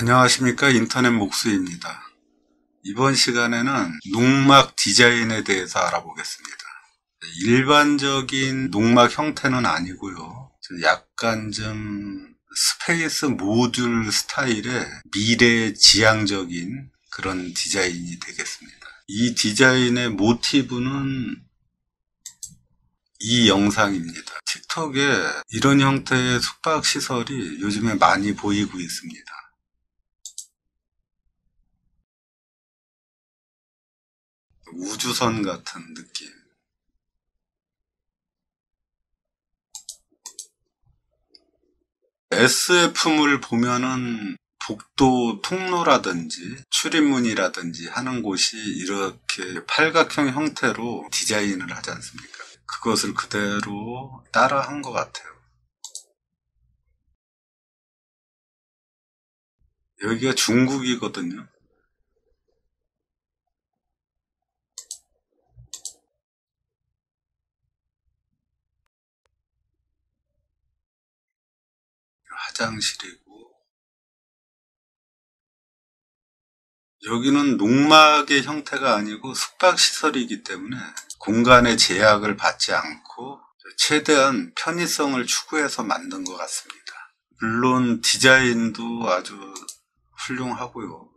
안녕하십니까 인터넷 목수입니다. 이번 시간에는 농막 디자인에 대해서 알아보겠습니다. 일반적인 농막 형태는 아니고요. 약간 좀 space module 스타일의 미래 지향적인 그런 디자인이 되겠습니다. 이 디자인의 모티브는 이 영상입니다. 틱톡에 이런 형태의 숙박 시설이 요즘에 많이 보이고 있습니다. 우주선 같은 느낌. SF물 보면은 복도 통로라든지 출입문이라든지 하는 곳이 이렇게 팔각형 형태로 디자인을 하지 않습니까? 그것을 그대로 따라 한 것 같아요. 여기가 중국이거든요. 화장실이고 여기는 농막의 형태가 아니고 숙박시설이기 때문에 공간의 제약을 받지 않고 최대한 편의성을 추구해서 만든 것 같습니다. 물론 디자인도 아주 훌륭하고요.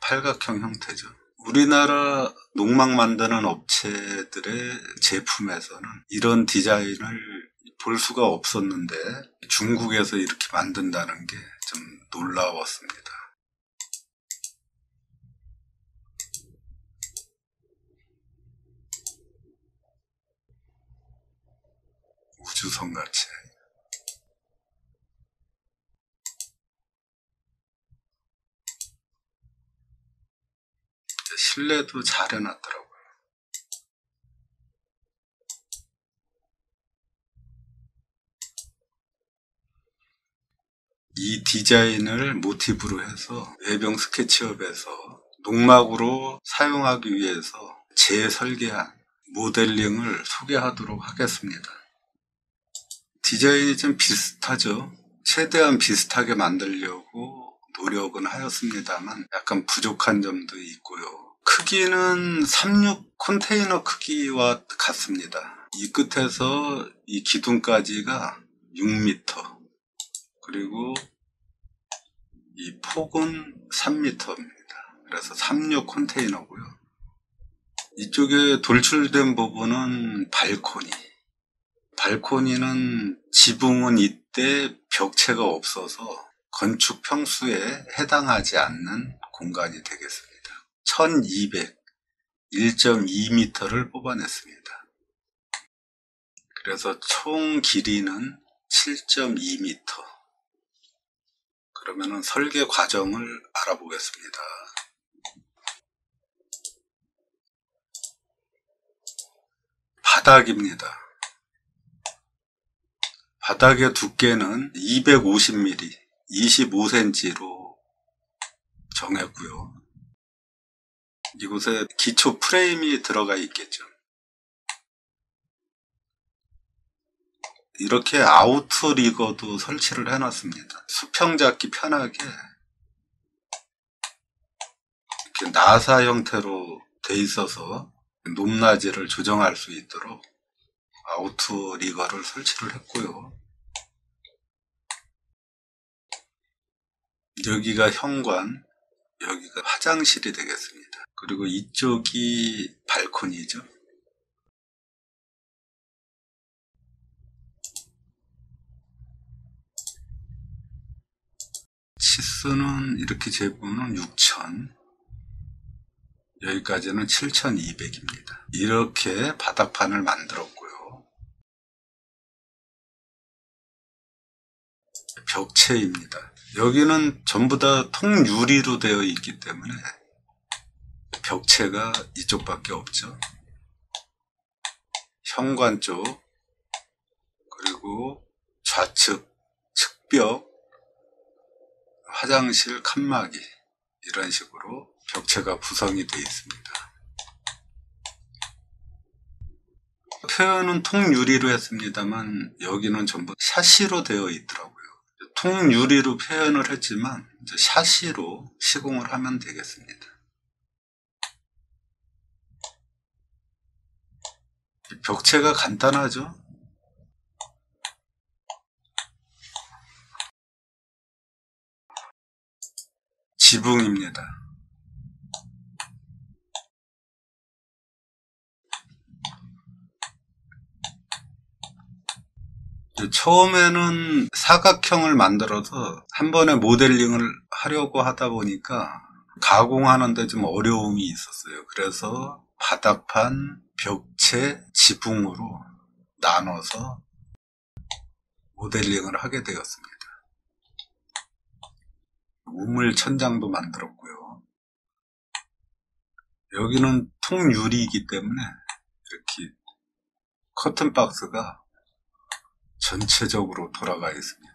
팔각형 형태죠. 우리나라 농막 만드는 업체들의 제품에서는 이런 디자인을 볼 수가 없었는데 중국에서 이렇게 만든다는 게 좀 놀라웠습니다. 우주선 같이 실내도 잘 해놨더라고요. 이 디자인을 모티브로 해서 외병 스케치업에서 농막으로 사용하기 위해서 재설계한 모델링을 소개하도록 하겠습니다. 디자인이 좀 비슷하죠. 최대한 비슷하게 만들려고 노력은 하였습니다만 약간 부족한 점도 있고요. 크기는 36 컨테이너 크기와 같습니다. 이 끝에서 이 기둥까지가 6m 그리고 이 폭은 3m입니다. 그래서 36 컨테이너고요. 이쪽에 돌출된 부분은 발코니. 발코니는 지붕은 이때 벽체가 없어서 건축 평수에 해당하지 않는 공간이 되겠습니다. 1200, 1.2m를 뽑아냈습니다. 그래서 총 길이는 7.2m. 그러면 설계 과정을 알아보겠습니다. 바닥입니다. 바닥의 두께는 250mm, 25cm로 정했고요. 이곳에 기초 프레임이 들어가 있겠죠. 이렇게 아우트리거도 설치를 해놨습니다. 수평 잡기 편하게 이렇게 나사 형태로 돼 있어서 높낮이를 조정할 수 있도록 아우트리거를 설치를 했고요. 여기가 현관, 여기가 화장실이 되겠습니다. 그리고 이쪽이 발코니죠. 치수는 이렇게 재보면 6,000 여기까지는 7,200입니다. 이렇게 바닥판을 만들었고요. 벽체입니다. 여기는 전부 다 통유리로 되어 있기 때문에 벽체가 이쪽밖에 없죠. 현관 쪽 그리고 좌측 측벽 화장실 칸막이 이런 식으로 벽체가 구성이 되어 있습니다. 표현은 통유리로 했습니다만 여기는 전부 샤시로 되어 있더라고요. 통유리로 표현을 했지만 샤시로 시공을 하면 되겠습니다. 벽체가 간단하죠? 지붕입니다. 처음에는 사각형을 만들어서 한 번에 모델링을 하려고 하다 보니까 가공하는데 좀 어려움이 있었어요. 그래서 바닥판, 벽체, 지붕으로 나눠서 모델링을 하게 되었습니다. 우물 천장도 만들었고요. 여기는 통유리이기 때문에 이렇게 커튼 박스가 전체적으로 돌아가 있습니다.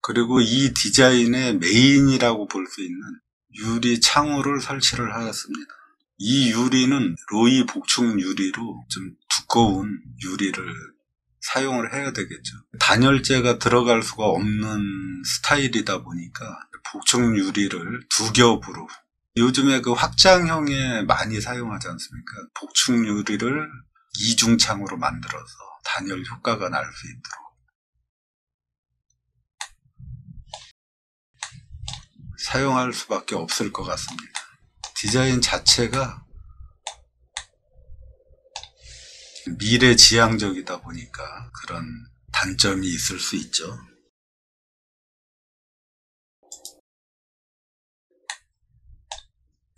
그리고 이 디자인의 메인이라고 볼 수 있는 유리 창호를 설치를 하였습니다. 이 유리는 로이 복층 유리로 좀 두꺼운 유리를 사용을 해야 되겠죠. 단열재가 들어갈 수가 없는 스타일이다 보니까 복층 유리를 두 겹으로 요즘에 그 확장형에 많이 사용하지 않습니까? 복층 유리를 이중창으로 만들어서 단열 효과가 날 수 있도록 사용할 수밖에 없을 것 같습니다. 디자인 자체가 미래 지향적이다 보니까 그런 단점이 있을 수 있죠.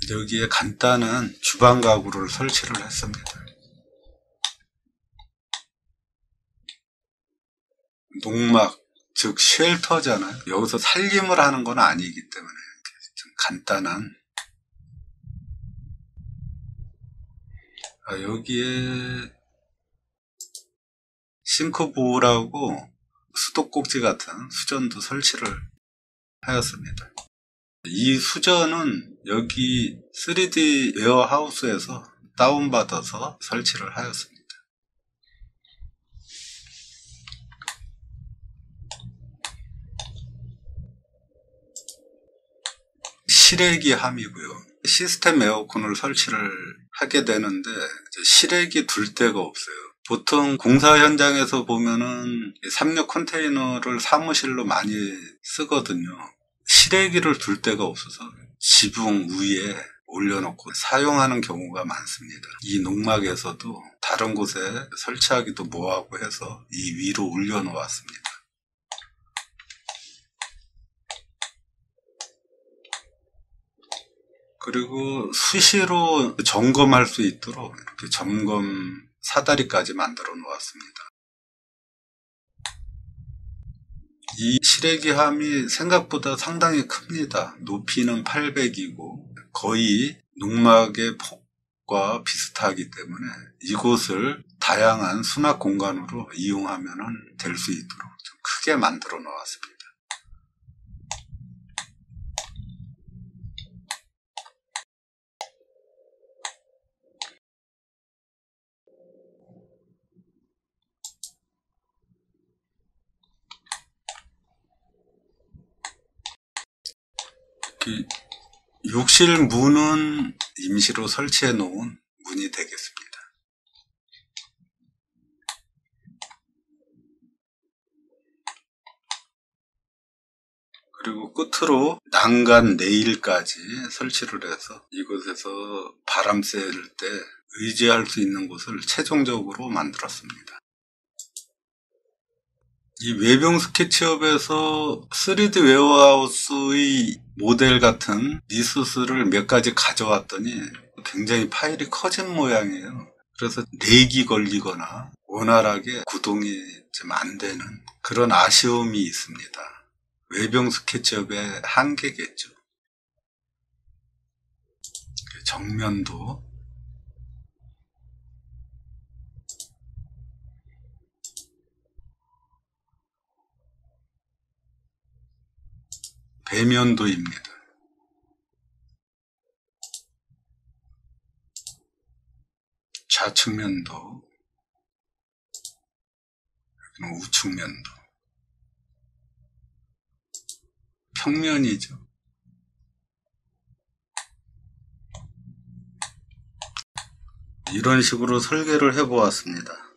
여기에 간단한 주방 가구를 설치를 했습니다. 농막, 즉 쉘터잖아요. 여기서 살림을 하는 건 아니기 때문에 좀 간단한 아, 여기에 싱크볼하고 수도꼭지 같은 수전도 설치를 하였습니다. 이 수전은 여기 3D 웨어하우스에서 다운받아서 설치를 하였습니다. 실외기 함이고요. 시스템 에어컨을 설치를 하게 되는데 실외기 둘 데가 없어요. 보통 공사 현장에서 보면은 삼력 컨테이너를 사무실로 많이 쓰거든요. 실외기를 둘 데가 없어서 지붕 위에 올려놓고 사용하는 경우가 많습니다. 이 농막에서도 다른 곳에 설치하기도 뭐하고 해서 이 위로 올려놓았습니다. 그리고 수시로 점검할 수 있도록 이렇게 점검 사다리까지 만들어 놓았습니다. 이 실외기함이 생각보다 상당히 큽니다. 높이는 800이고 거의 농막의 폭과 비슷하기 때문에 이곳을 다양한 수납 공간으로 이용하면 될 수 있도록 좀 크게 만들어 놓았습니다. 욕실 문은 임시로 설치해 놓은 문이 되겠습니다. 그리고 끝으로 난간 레일까지 설치를 해서 이곳에서 바람 쐬을 때 의지할 수 있는 곳을 최종적으로 만들었습니다. 이 웹용 스케치업에서 3D 웨어하우스의 모델 같은 리소스를 몇 가지 가져왔더니 굉장히 파일이 커진 모양이에요. 그래서 렉이 걸리거나 원활하게 구동이 좀 안 되는 그런 아쉬움이 있습니다. 외병 스케치업의 한계겠죠. 정면도 배면도입니다. 좌측면도, 여기는 우측면도. 평면이죠. 이런 식으로 설계를 해 보았습니다.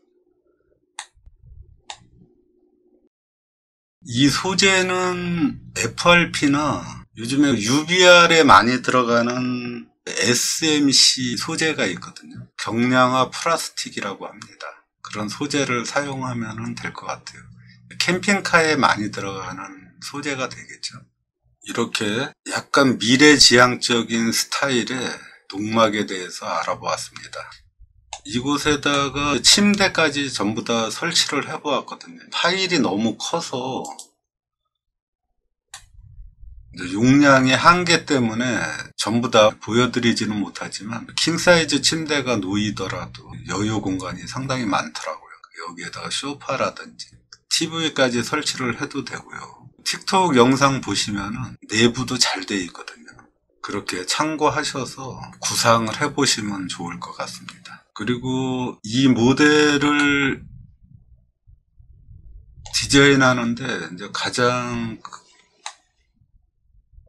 이 소재는 FRP나 요즘에 UBR에 많이 들어가는 SMC 소재가 있거든요. 경량화 플라스틱이라고 합니다. 그런 소재를 사용하면 될 것 같아요. 캠핑카에 많이 들어가는 소재가 되겠죠. 이렇게 약간 미래지향적인 스타일의 농막에 대해서 알아보았습니다. 이곳에다가 침대까지 전부 다 설치를 해보았거든요. 파일이 너무 커서 용량의 한계 때문에 전부 다 보여드리지는 못하지만 킹사이즈 침대가 놓이더라도 여유 공간이 상당히 많더라고요. 여기에다가 소파라든지 TV까지 설치를 해도 되고요. 틱톡 영상 보시면 내부도 잘 돼 있거든요. 그렇게 참고하셔서 구상을 해보시면 좋을 것 같습니다. 그리고 이 모델을 디자인하는데 이제 가장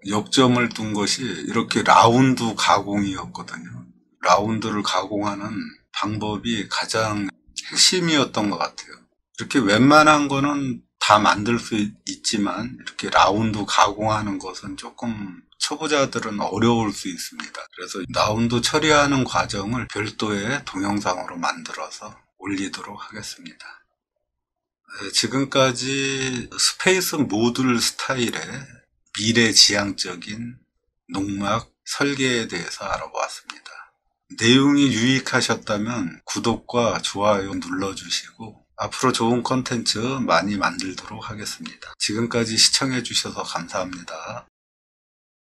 역점을 둔 것이 이렇게 라운드 가공이었거든요. 라운드를 가공하는 방법이 가장 핵심이었던 것 같아요. 이렇게 웬만한 거는 다 만들 수 있지만 이렇게 라운드 가공하는 것은 조금 초보자들은 어려울 수 있습니다. 그래서 라운드 처리하는 과정을 별도의 동영상으로 만들어서 올리도록 하겠습니다. 네, 지금까지 space module 스타일의 미래지향적인 농막 설계에 대해서 알아보았습니다. 내용이 유익하셨다면 구독과 좋아요 눌러주시고 앞으로 좋은 컨텐츠 많이 만들도록 하겠습니다. 지금까지 시청해 주셔서 감사합니다.